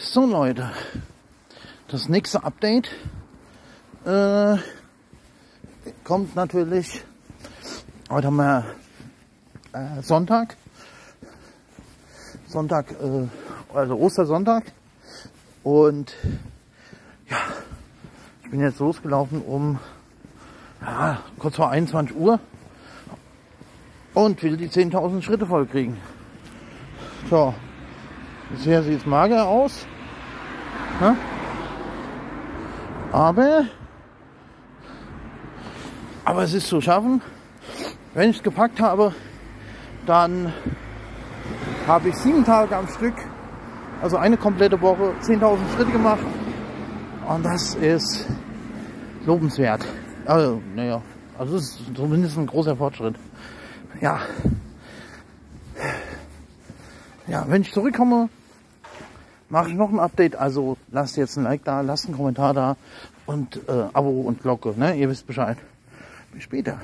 So Leute, das nächste Update äh, kommt natürlich, heute haben wir äh, Sonntag, Sonntag, äh, also Ostersonntag. Und ja, ich bin jetzt losgelaufen um ja, kurz vor 21 Uhr und will die 10.000 Schritte voll kriegen. So, bisher sieht es mager aus. Aber, aber es ist zu schaffen. Wenn ich es gepackt habe, dann habe ich sieben Tage am Stück, also eine komplette Woche, 10.000 Schritte gemacht. Und das ist lobenswert. Also, naja, also es ist zumindest ein großer Fortschritt. Ja. Ja, wenn ich zurückkomme, mache ich noch ein Update. Also lasst jetzt ein Like da, lasst einen Kommentar da und äh, Abo und Glocke. Ne? Ihr wisst Bescheid. Bis später.